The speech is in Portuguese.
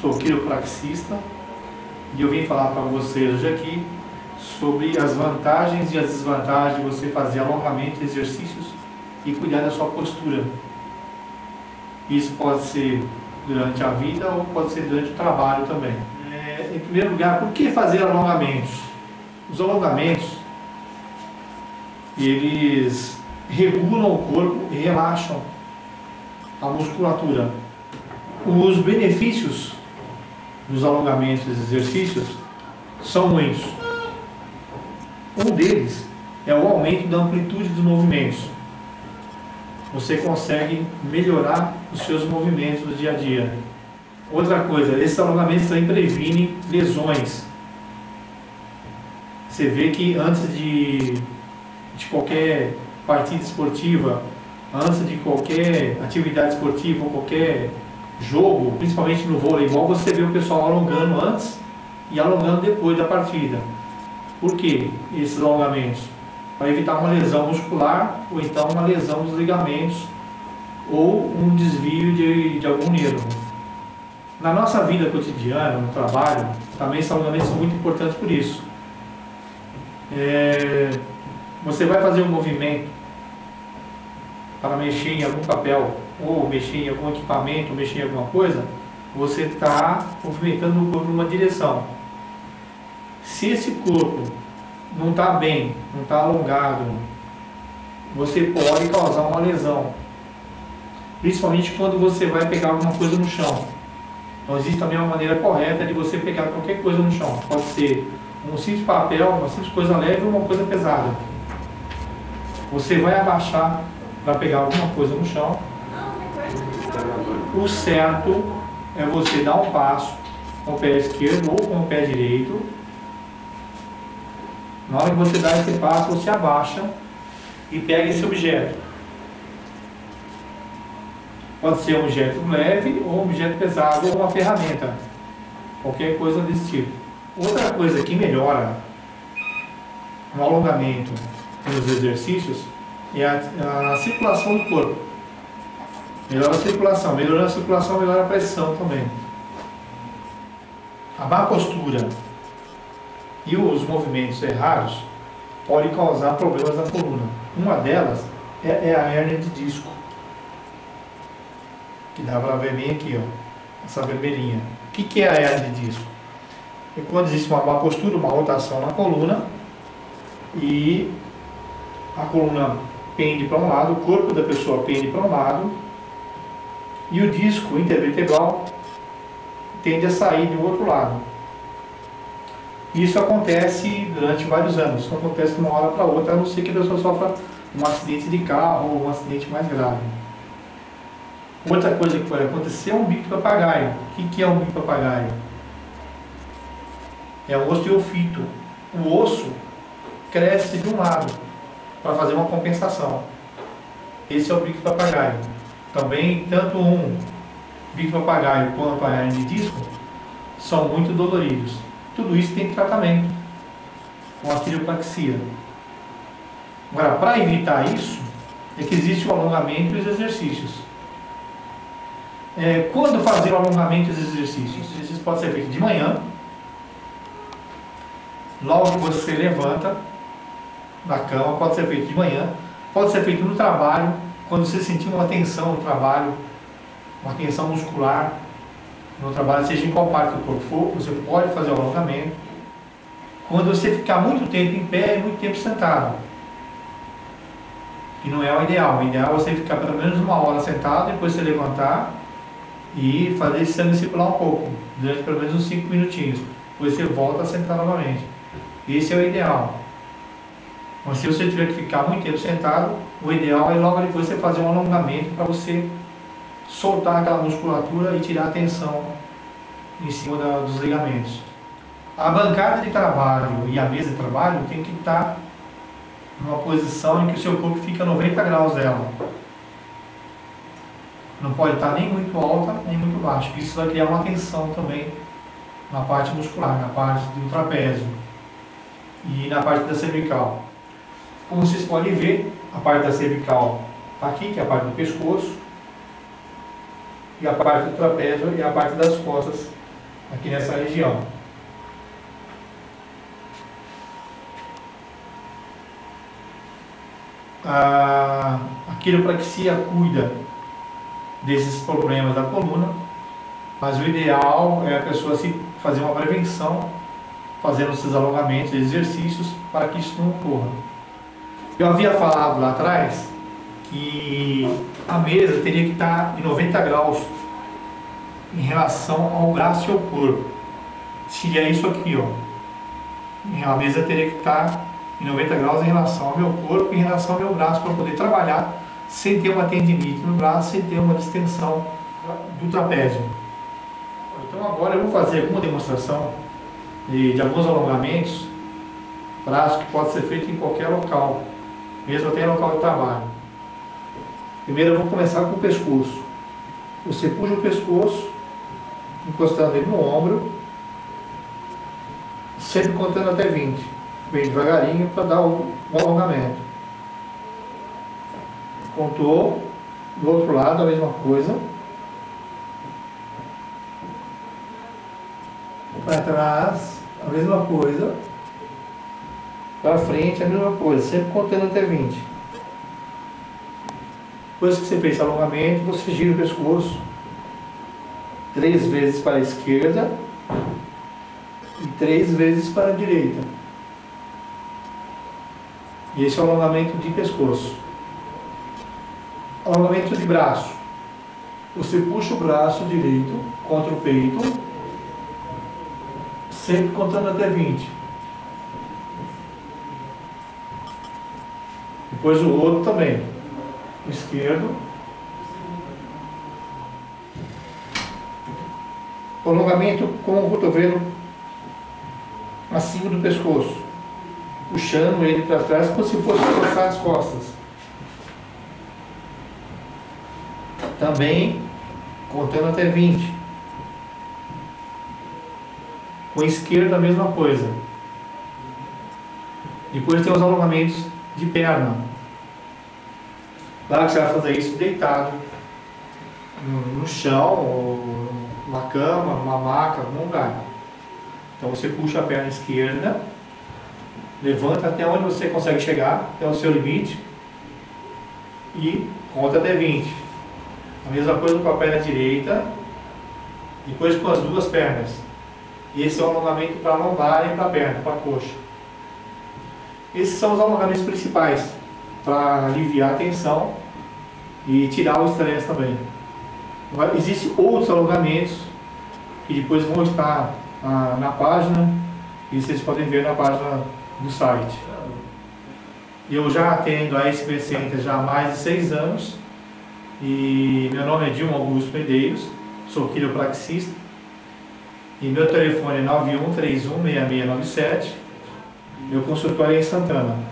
Sou quiropraxista e eu vim falar para vocês hoje aqui sobre as vantagens e as desvantagens de você fazer alongamento, exercícios e cuidar da sua postura. Isso pode ser durante a vida ou pode ser durante o trabalho também. É, em primeiro lugar, por que fazer alongamentos? Os alongamentos, eles regulam o corpo e relaxam a musculatura. Os benefícios dos alongamentos e exercícios são muitos. Um deles é o aumento da amplitude dos movimentos. Você consegue melhorar os seus movimentos do dia a dia. Outra coisa, esses alongamentos também previnem lesões. Você vê que antes de, de qualquer partida esportiva, antes de qualquer atividade esportiva ou qualquer jogo, principalmente no voleibol, você vê o pessoal alongando antes e alongando depois da partida. Por que esses alongamentos? Para evitar uma lesão muscular ou então uma lesão dos ligamentos ou um desvio de, de algum nervo. Na nossa vida cotidiana, no trabalho, também esses alongamentos são muito importantes por isso. É, você vai fazer um movimento para mexer em algum papel, ou mexer em algum equipamento, ou mexer em alguma coisa, você está movimentando o corpo numa direção. Se esse corpo não está bem, não está alongado, você pode causar uma lesão. Principalmente quando você vai pegar alguma coisa no chão. Então existe também uma maneira correta de você pegar qualquer coisa no chão. Pode ser um simples papel, uma simples coisa leve ou uma coisa pesada. Você vai abaixar para pegar alguma coisa no chão. O certo é você dar um passo com o pé esquerdo ou com o pé direito. Na hora que você dá esse passo, você abaixa e pega esse objeto. Pode ser um objeto leve ou um objeto pesado ou uma ferramenta. Qualquer coisa desse tipo. Outra coisa que melhora no alongamento nos exercícios é a, a circulação do corpo. Melhora a circulação. Melhorando a circulação, melhora a pressão também. A má postura e os movimentos errados podem causar problemas na coluna. Uma delas é, é a hernia de disco, que dá para ver bem aqui, ó, essa vermelhinha. O que, que é a hernia de disco? É quando existe uma má postura, uma rotação na coluna e a coluna pende para um lado, o corpo da pessoa pende para um lado e o disco intervertebral tende a sair do outro lado. Isso acontece durante vários anos, isso acontece de uma hora para outra, a não ser que a pessoa sofra um acidente de carro ou um acidente mais grave. Outra coisa que pode acontecer é um bico de papagaio. O que é um bico de papagaio? É um osteofito. O osso cresce de um lado para fazer uma compensação. Esse é o bico papagaio. Também, tanto um bico papagaio quanto a hernia de disco são muito doloridos. Tudo isso tem tratamento com a quiropraxia. Agora, para evitar isso, é que existe o alongamento e os exercícios. É, quando fazer o alongamento e os exercícios? Os exercícios podem ser feitos de manhã, logo que você levanta, na cama, pode ser feito de manhã, pode ser feito no trabalho, quando você sentir uma tensão no trabalho, uma tensão muscular no trabalho, seja em qual parte do corpo for, você pode fazer o alongamento. Quando você ficar muito tempo em pé e muito tempo sentado. Que não é o ideal. O ideal é você ficar pelo menos uma hora sentado, depois você levantar e fazer esse sangue circular um pouco, durante pelo menos uns 5 minutinhos. Depois você volta a sentar novamente. Esse é o ideal. Mas se você tiver que ficar muito tempo sentado, o ideal é logo depois você fazer um alongamento para você soltar aquela musculatura e tirar a tensão em cima da, dos ligamentos. A bancada de trabalho e a mesa de trabalho tem que estar numa posição em que o seu corpo fica 90 graus dela. Não pode estar nem muito alta nem muito baixa. Isso vai criar uma tensão também na parte muscular, na parte do trapézio e na parte da cervical. Como vocês podem ver, a parte da cervical está aqui, que é a parte do pescoço. e a parte do trapézio e a parte das costas aqui nessa região. A, quiropraxia cuida desses problemas da coluna, mas o ideal é a pessoa se fazer uma prevenção, fazendo esses alongamentos, exercícios, para que isso não ocorra. Eu havia falado lá atrás que a mesa teria que estar em 90 graus em relação ao braço e ao corpo. Seria isso aqui, ó. A mesa teria que estar em 90 graus em relação ao meu corpo e em relação ao meu braço para poder trabalhar sem ter uma tendinite no braço, sem ter uma distensão do trapézio. Então agora eu vou fazer alguma demonstração de, de alguns alongamentos braço que pode ser feito em qualquer local, mesmo até em local de trabalho. Primeiro eu vou começar com o pescoço. Você puxa o pescoço, encostando ele no ombro, sempre contando até 20. Bem devagarinho para dar o alongamento. Contou, do outro lado a mesma coisa. Para trás, a mesma coisa. Para frente, a mesma coisa, sempre contando até 20. Depois que você fez esse alongamento, você gira o pescoço três vezes para a esquerda e três vezes para a direita. E esse é o alongamento de pescoço. Alongamento de braço. Você puxa o braço direito contra o peito, sempre contando até 20. Depois o outro também esquerdo. Alongamento com o cotovelo acima do pescoço, puxando ele para trás como se fosse forçar as costas. Também contando até 20. Com a esquerda a mesma coisa. Depois tem os alongamentos de perna. Claro que você vai fazer isso deitado no, no chão, ou numa cama, numa maca, algum lugar. Então você puxa a perna esquerda, levanta até onde você consegue chegar, até o seu limite, e conta até 20. A mesma coisa com a perna direita, depois com as duas pernas. E esse é o alongamento para a lombar e para a perna, para a coxa. Esses são os alongamentos principais para aliviar a tensão e tirar o estresse também. Existem outros alongamentos que depois vão estar ah, na página e vocês podem ver na página do site. Eu já atendo a SP Center já há mais de seis anos e meu nome é Dilma Augusto Medeiros, sou quiropraxista e meu telefone é 91316697 meu consultório é em Santana.